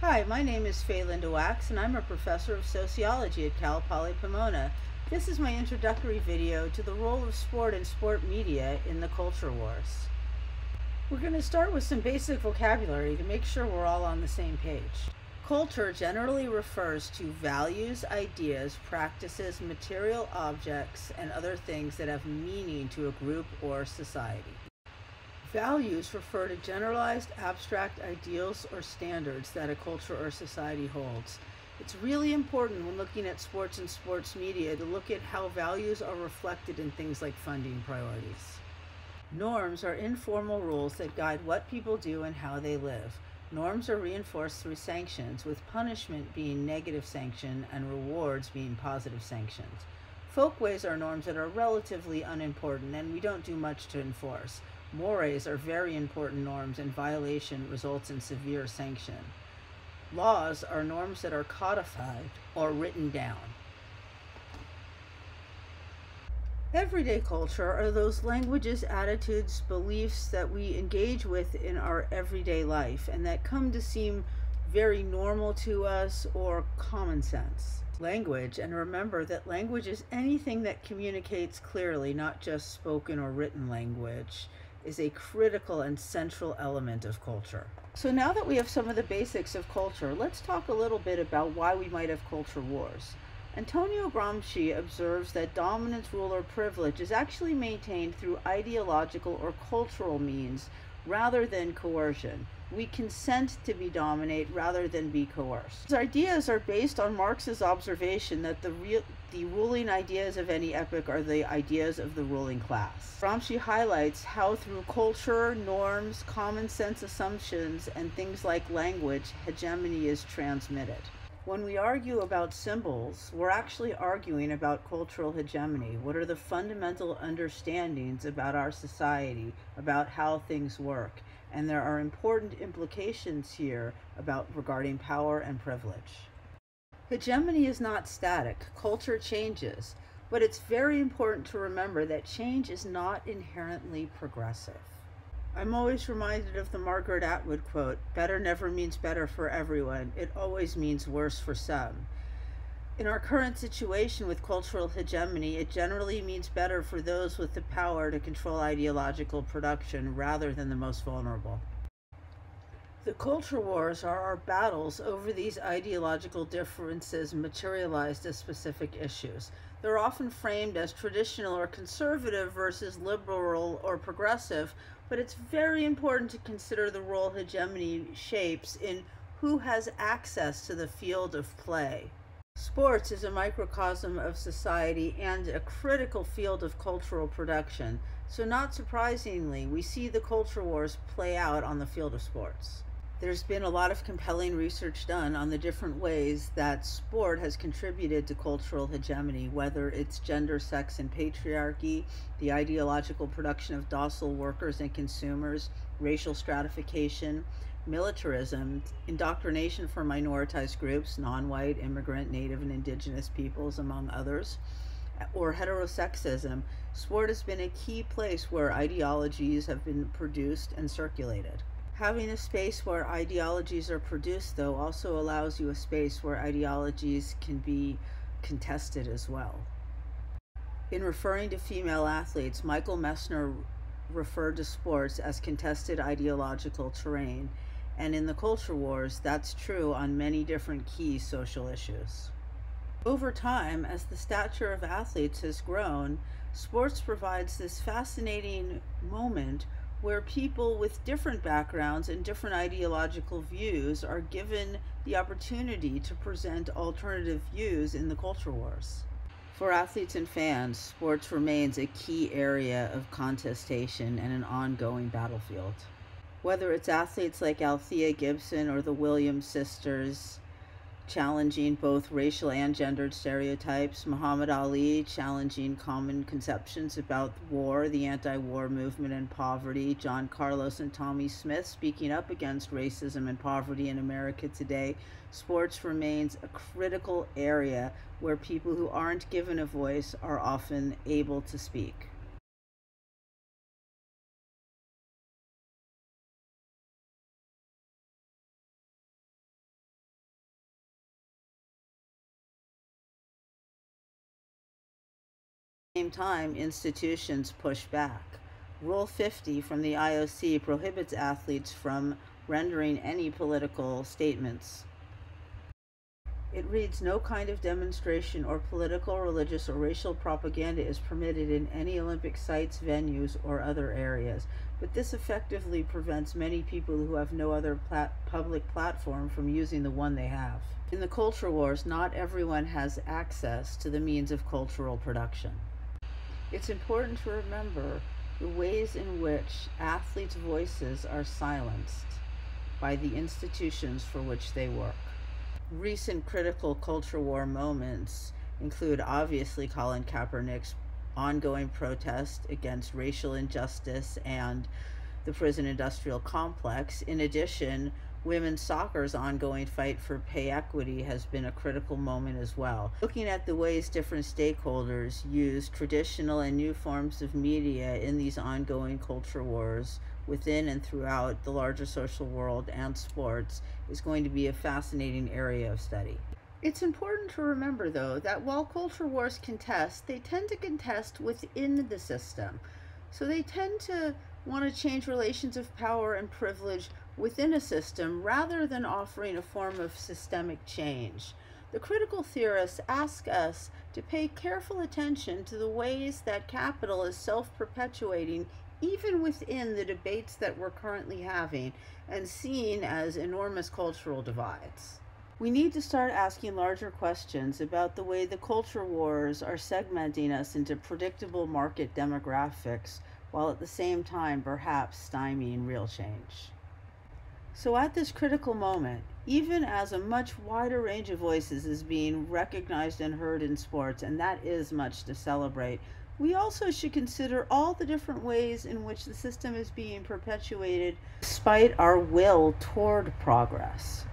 Hi, my name is Faye Linda Wachs, and I'm a professor of sociology at Cal Poly Pomona. This is my introductory video to the role of sport and sport media in the culture wars. We're going to start with some basic vocabulary to make sure we're all on the same page. Culture generally refers to values, ideas, practices, material objects, and other things that have meaning to a group or society. Values refer to generalized abstract ideals or standards that a culture or society holds. It's really important when looking at sports and sports media to look at how values are reflected in things like funding priorities. Norms are informal rules that guide what people do and how they live. Norms are reinforced through sanctions, with punishment being negative sanction and rewards being positive sanctions. Folkways are norms that are relatively unimportant and we don't do much to enforce. Mores are very important norms and violation results in severe sanction. Laws are norms that are codified or written down. Everyday culture are those languages, attitudes, beliefs that we engage with in our everyday life and that come to seem very normal to us or common sense. Language, and remember that language is anything that communicates clearly, not just spoken or written language is a critical and central element of culture. So now that we have some of the basics of culture, let's talk a little bit about why we might have culture wars. Antonio Gramsci observes that dominance, rule, or privilege is actually maintained through ideological or cultural means rather than coercion. We consent to be dominate rather than be coerced. His ideas are based on Marx's observation that the real the ruling ideas of any epoch are the ideas of the ruling class. Gramsci highlights how through culture, norms, common sense assumptions, and things like language, hegemony is transmitted. When we argue about symbols, we're actually arguing about cultural hegemony. What are the fundamental understandings about our society, about how things work? And there are important implications here about regarding power and privilege. Hegemony is not static. Culture changes. But it's very important to remember that change is not inherently progressive. I'm always reminded of the Margaret Atwood quote better never means better for everyone, it always means worse for some. In our current situation with cultural hegemony, it generally means better for those with the power to control ideological production rather than the most vulnerable. The culture wars are our battles over these ideological differences materialized as specific issues. They're often framed as traditional or conservative versus liberal or progressive, but it's very important to consider the role hegemony shapes in who has access to the field of play. Sports is a microcosm of society and a critical field of cultural production, so not surprisingly, we see the culture wars play out on the field of sports. There's been a lot of compelling research done on the different ways that sport has contributed to cultural hegemony, whether it's gender, sex, and patriarchy, the ideological production of docile workers and consumers, racial stratification, militarism, indoctrination for minoritized groups, non white, immigrant, native, and indigenous peoples, among others, or heterosexism. Sport has been a key place where ideologies have been produced and circulated. Having a space where ideologies are produced, though, also allows you a space where ideologies can be contested as well. In referring to female athletes, Michael Messner referred to sports as contested ideological terrain, and in the culture wars, that's true on many different key social issues. Over time, as the stature of athletes has grown, sports provides this fascinating moment where people with different backgrounds and different ideological views are given the opportunity to present alternative views in the culture wars. For athletes and fans, sports remains a key area of contestation and an ongoing battlefield. Whether it's athletes like Althea Gibson or the Williams sisters, challenging both racial and gendered stereotypes, Muhammad Ali challenging common conceptions about war, the anti war movement, and poverty, John Carlos and Tommie Smith speaking up against racism and poverty in America today. Sports remains a critical area where people who aren't given a voice are often able to speak. Same time, institutions push back. Rule 50 from the IOC prohibits athletes from rendering any political statements. It reads No kind of demonstration or political, religious, or racial propaganda is permitted in any Olympic sites, venues, or other areas. But this effectively prevents many people who have no other plat- public platform from using the one they have. In the culture wars, not everyone has access to the means of cultural production. It's important to remember the ways in which athletes' voices are silenced by the institutions for which they work. Recent critical culture war moments include obviously Colin Kaepernick's ongoing protest against racial injustice and the prison industrial complex. In addition, women's soccer's ongoing fight for pay equity has been a critical moment as well. Looking at the ways different stakeholders use traditional and new forms of media in these ongoing culture wars within and throughout the larger social world and sports is going to be a fascinating area of study. It's important to remember, though, that while culture wars contest, they tend to contest within the system. So they tend to want to change relations of power and privilege within a system rather than offering a form of systemic change. The critical theorists ask us to pay careful attention to the ways that capital is self perpetuating even within the debates that we're currently having and seen as enormous cultural divides. We need to start asking larger questions about the way the culture wars are segmenting us into predictable market demographics while at the same time perhaps stymieing real change. So, at this critical moment, even as a much wider range of voices is being recognized and heard in sports, and that is much to celebrate, we also should consider all the different ways in which the system is being perpetuated despite our will toward progress.